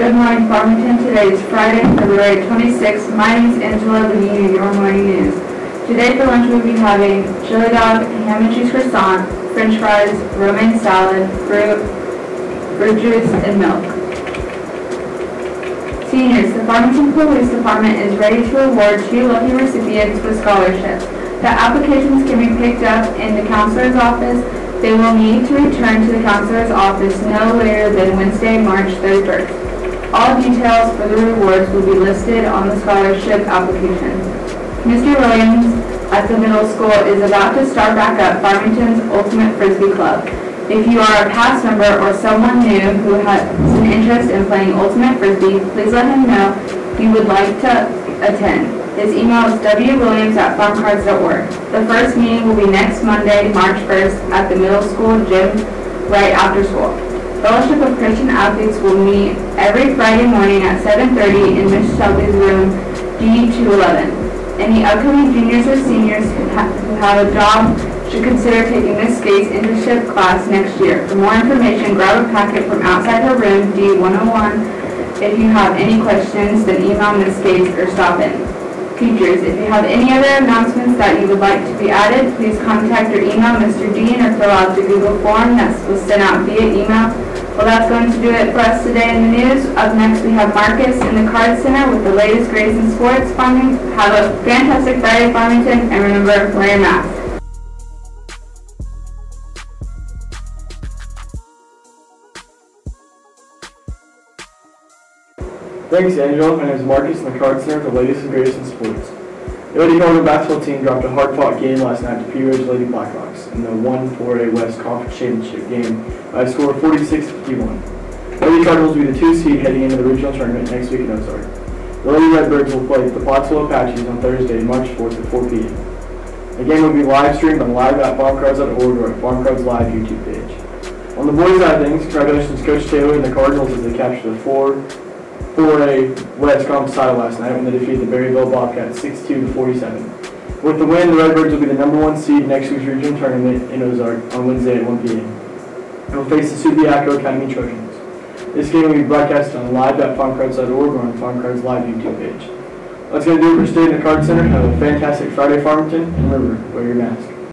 Good morning, Farmington. Today is Friday, February 26th. My name is Angela, bringing you your morning news. Today for lunch we'll be having chili dog, ham and cheese croissant, french fries, romaine salad, fruit, fruit juice, and milk. Seniors, the Farmington Police Department is ready to award two lucky recipients with scholarships. The applications can be picked up in the counselor's office. They will need to return to the counselor's office no later than Wednesday, March 31st. All details for the rewards will be listed on the scholarship application. Mr. Williams at the middle school is about to start back up Farmington's Ultimate Frisbee Club. If you are a past member or someone new who has an interest in playing Ultimate Frisbee, please let him know you would like to attend. His email is wwilliams at wwilliams@farmcards.org. The first meeting will be next Monday, March 1st, at the middle school gym right after school. Fellowship of Christian Athletes will meet every Friday morning at 7:30 in Miss Shelby's room D211. Any upcoming juniors or seniors who who have a job should consider taking Miss Gates' internship class next year. For more information, grab a packet from outside her room D101. If you have any questions, then email Miss Gates or stop in. Teachers, if you have any other announcements that you would like to be added, please contact or email Mr. Dean or fill out the Google form that was sent out via email. Well, that's going to do it for us today in the news. Up next, we have Marcus in the Card Center with the latest grades in sports. Farming, have a fantastic Friday, Farmington, and remember, wear your mask. Thanks, Angela. My name is Marcus, Card Center for the latest and greatest in sports. The Lady Northern basketball team dropped a hard-fought game last night to Pea Ridge Lady Blackhawks in the 1-4A West Conference Championship game by a score of 46-51. Lady Cardinals will be the two seed heading into the regional tournament next week in Ozark. The Lady Redbirds will play the Pottsville Apaches on Thursday, March 4th at 4 p.m. The game will be live streamed on live.farmcards.org or at Farmcards Live YouTube page. On the boys' side of things, congratulations Coach Taylor and the Cardinals as they capture the 4 4A West Conference title last night when they defeated the Berryville Bobcats 62 to 47. With the win, the Redbirds will be the number one seed next week's regional tournament in Ozark on Wednesday at 1 p.m. They will face the Subiaco Academy Trojans. This game will be broadcast on live.farmcards.org or on Farmcards Live YouTube page. That's going to do it for State in the Card Center. Have a fantastic Friday, Farmington, and remember, wear your mask.